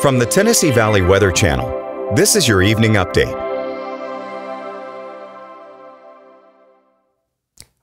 From the Tennessee Valley Weather Channel, this is your evening update.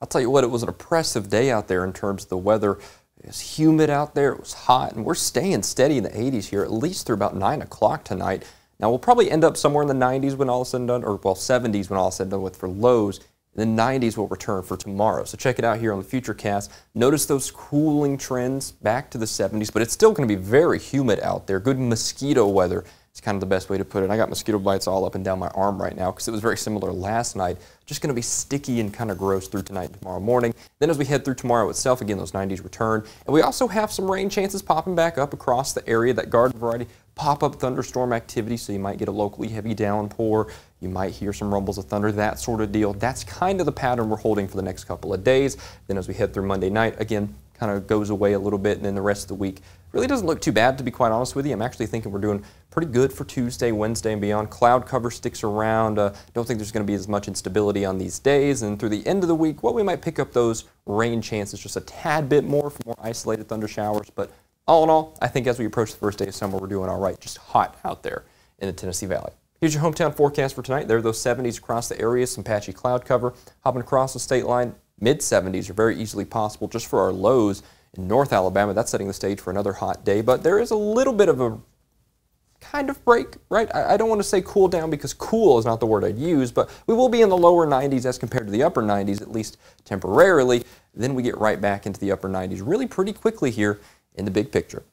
I'll tell you what, it was an oppressive day out there in terms of the weather. It was humid out there, it was hot, and we're staying steady in the 80s here, at least through about 9 o'clock tonight. Now, we'll probably end up somewhere in the 90s when all is said and done, or well, 70s when all is said and done with for lows. And the 90s will return for tomorrow. So check it out here on the Futurecast. Notice those cooling trends back to the 70s, but it's still going to be very humid out there. Good mosquito weather is kind of the best way to put it. I got mosquito bites all up and down my arm right now because it was very similar last night. Just going to be sticky and kind of gross through tonight and tomorrow morning. Then as we head through tomorrow itself, again, those 90s return. And we also have some rain chances popping back up across the area. That garden variety pop-up thunderstorm activity, so you might get a locally heavy downpour. You might hear some rumbles of thunder, that sort of deal. That's kind of the pattern we're holding for the next couple of days. Then as we head through Monday night, again, kind of goes away a little bit, and then the rest of the week really doesn't look too bad, to be quite honest with you. I'm actually thinking we're doing pretty good for Tuesday, Wednesday, and beyond. Cloud cover sticks around. Uh, don't think there's going to be as much instability on these days. And through the end of the week, well, we might pick up those rain chances just a tad bit more for more isolated thunder showers, but all in all, I think as we approach the first day of summer, we're doing all right. Just hot out there in the Tennessee Valley. Here's your hometown forecast for tonight. There are those 70s across the area, some patchy cloud cover. Hopping across the state line, mid 70s are very easily possible just for our lows in North Alabama. That's setting the stage for another hot day, but there is a little bit of a kind of break, right? I, don't want to say cool down because cool is not the word I'd use, but we will be in the lower 90s as compared to the upper 90s, at least temporarily. Then we get right back into the upper 90s really pretty quickly here in the big picture.